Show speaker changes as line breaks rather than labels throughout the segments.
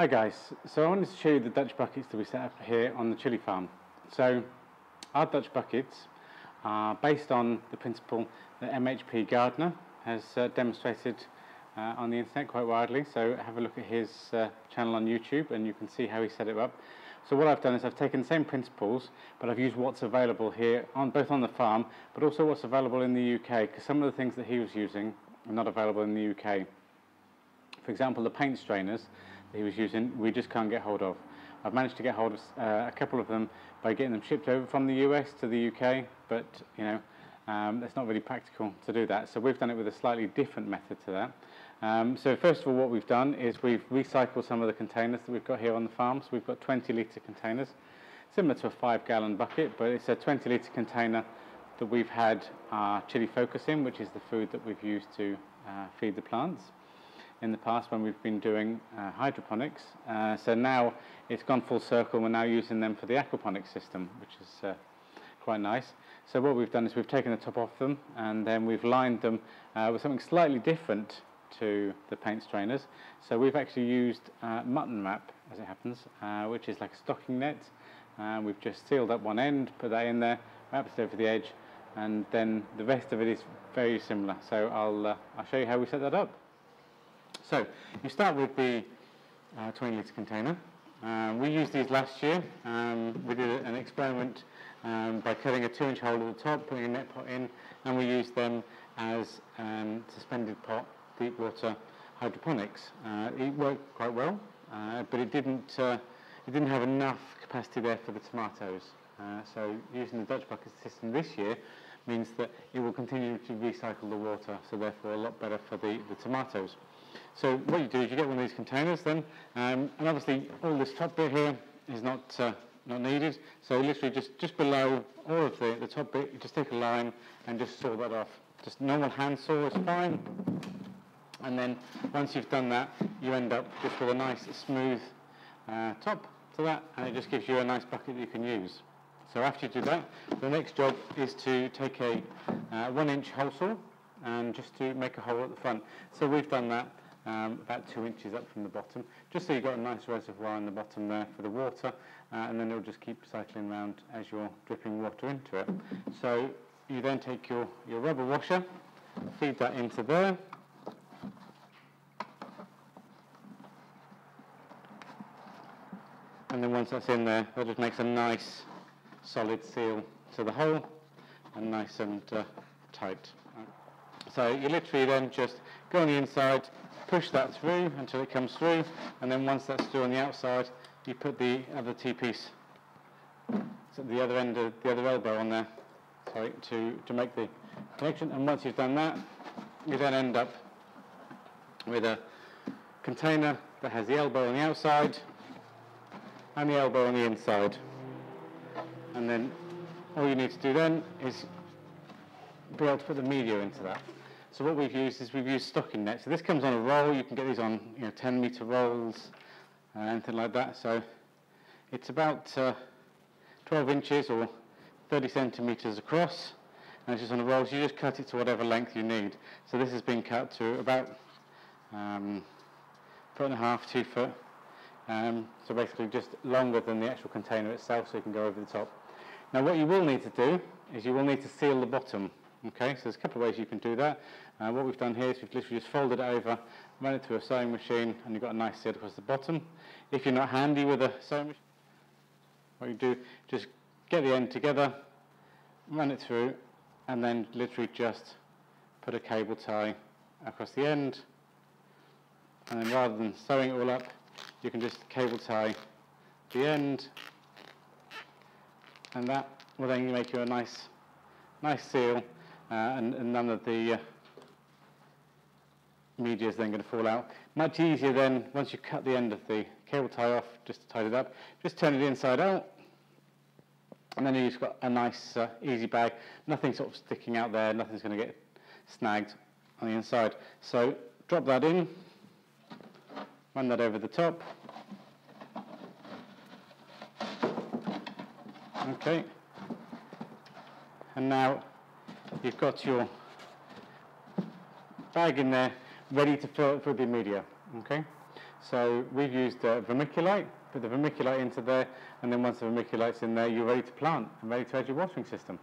Hi guys, so I wanted to show you the Dutch buckets that we set up here on the chili farm. So our Dutch buckets are based on the principle that MHP Gardener has uh, demonstrated uh, on the internet quite widely. So have a look at his uh, channel on YouTube and you can see how he set it up. So what I've done is I've taken the same principles, but I've used what's available here, on both on the farm, but also what's available in the UK, because some of the things that he was using are not available in the UK. For example, the paint strainers he was using, we just can't get hold of. I've managed to get hold of uh, a couple of them by getting them shipped over from the US to the UK, but you know, um, it's not really practical to do that. So we've done it with a slightly different method to that. Um, so first of all, what we've done is we've recycled some of the containers that we've got here on the farm. So we've got 20 litre containers, similar to a five gallon bucket, but it's a 20 litre container that we've had our chili focus in, which is the food that we've used to uh, feed the plants in the past when we've been doing uh, hydroponics. Uh, so now it's gone full circle. We're now using them for the aquaponics system, which is uh, quite nice. So what we've done is we've taken the top off them and then we've lined them uh, with something slightly different to the paint strainers. So we've actually used uh, mutton wrap, as it happens, uh, which is like a stocking net. we've just sealed up one end, put that in there, wrapped it over the edge, and then the rest of it is very similar. So I'll, I'll show you how we set that up. So you start with the uh, 20 litre container. Um, we used these last year. Um, we did an experiment um, by cutting a two inch hole at the top, putting a net pot in, and we used them as um, suspended pot, deep water hydroponics. Uh, it worked quite well, uh, but it didn't, uh, it didn't have enough capacity there for the tomatoes. Uh, so using the Dutch bucket system this year means that it will continue to recycle the water, so therefore a lot better for the, the tomatoes. So what you do is you get one of these containers then, um, and obviously all this top bit here is not uh, not needed. So literally just, just below all of the, the top bit, you just take a line and just saw that off. Just normal hand saw is fine. And then once you've done that, you end up just with a nice smooth uh, top to that, and it just gives you a nice bucket that you can use. So after you do that, the next job is to take a uh, one inch hole saw and just to make a hole at the front. So we've done that um, about two inches up from the bottom, just so you've got a nice reservoir in the bottom there for the water, uh, and then it'll just keep cycling around as you're dripping water into it. So you then take your, your rubber washer, feed that into there, and then once that's in there, that just makes a nice solid seal to the hole, and nice and uh, tight. So you literally then just go on the inside, push that through until it comes through, and then once that's through on the outside, you put the other T-piece, so the other end of the other elbow on there, sorry, to, to make the connection. And once you've done that, you then end up with a container that has the elbow on the outside and the elbow on the inside. And then all you need to do then is be able to put the media into that. So what we've used is we've used stocking nets. So this comes on a roll. You can get these on you know 10 meter rolls, uh, anything like that. So it's about uh, 12 inches or 30 centimeters across, and it's just on a roll. So you just cut it to whatever length you need. So this has been cut to about um, foot and a half, two foot. Um, so basically just longer than the actual container itself, so you can go over the top. Now what you will need to do is you will need to seal the bottom Okay, so there's a couple of ways you can do that. Uh, what we've done here is we've literally just folded it over, run it through a sewing machine, and you've got a nice seal across the bottom. If you're not handy with a sewing machine, what you do, just get the end together, run it through, and then literally just put a cable tie across the end. And then rather than sewing it all up, you can just cable tie the end, and that will then make you a nice, nice seal and, and, none of the uh, media is then going to fall out. Much easier then, once you cut the end of the cable tie off, just to tidy it up, just turn it inside out, and then you've got a nice, uh, easy bag. Nothing sort of sticking out there, nothing's going to get snagged on the inside. So drop that in, run that over the top. Okay. And now you've got your bag in there ready to fill it with the media. Okay, So we've used uh, vermiculite, put the vermiculite into there, and then once the vermiculite's in there, you're ready to plant and ready to add your watering system.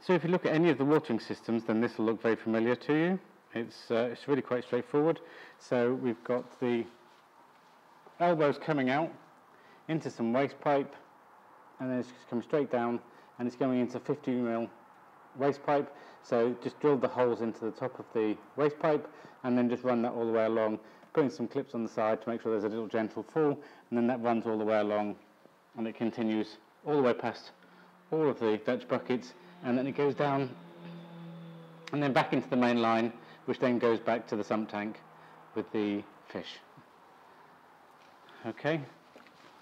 So if you look at any of the watering systems, then this will look very familiar to you. It's, uh, it's really quite straightforward. So we've got the elbows coming out into some waste pipe, and then it's coming straight down, and it's going into 15 mil waste pipe. So just drill the holes into the top of the waste pipe, and then just run that all the way along, putting some clips on the side to make sure there's a little gentle fall, and then that runs all the way along, and it continues all the way past all of the Dutch buckets, and then it goes down, and then back into the main line, which then goes back to the sump tank with the fish. Okay,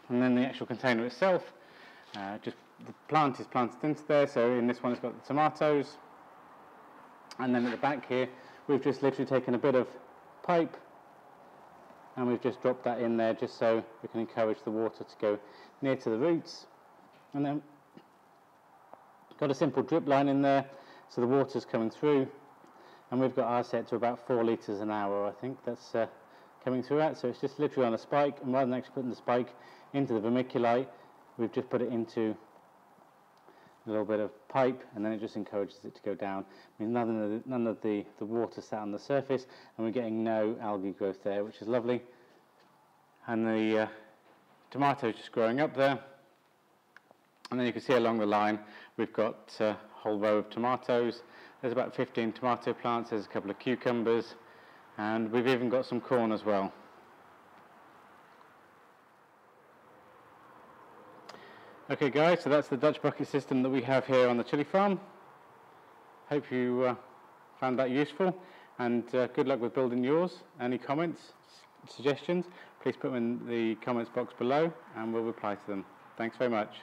and then the actual container itself, uh, just the plant is planted into there. So in this one, it's got the tomatoes, and then at the back here, we've just literally taken a bit of pipe, and we've just dropped that in there just so we can encourage the water to go near to the roots, and then got a simple drip line in there, so the water's coming through, and we've got our set to about four litres an hour. I think that's uh, coming through that. So it's just literally on a spike, and rather than actually putting the spike into the vermiculite, we've just put it into a little bit of pipe, and then it just encourages it to go down. I mean, none of the, none of the, the water sat on the surface, and we're getting no algae growth there, which is lovely. And the uh, tomatoes just growing up there. And then you can see along the line, we've got uh, a whole row of tomatoes. There's about 15 tomato plants, there's a couple of cucumbers, and we've even got some corn as well. Okay guys, so that's the Dutch bucket system that we have here on the chili farm. Hope you uh, found that useful and uh, good luck with building yours. Any comments, suggestions, please put them in the comments box below and we'll reply to them. Thanks very much.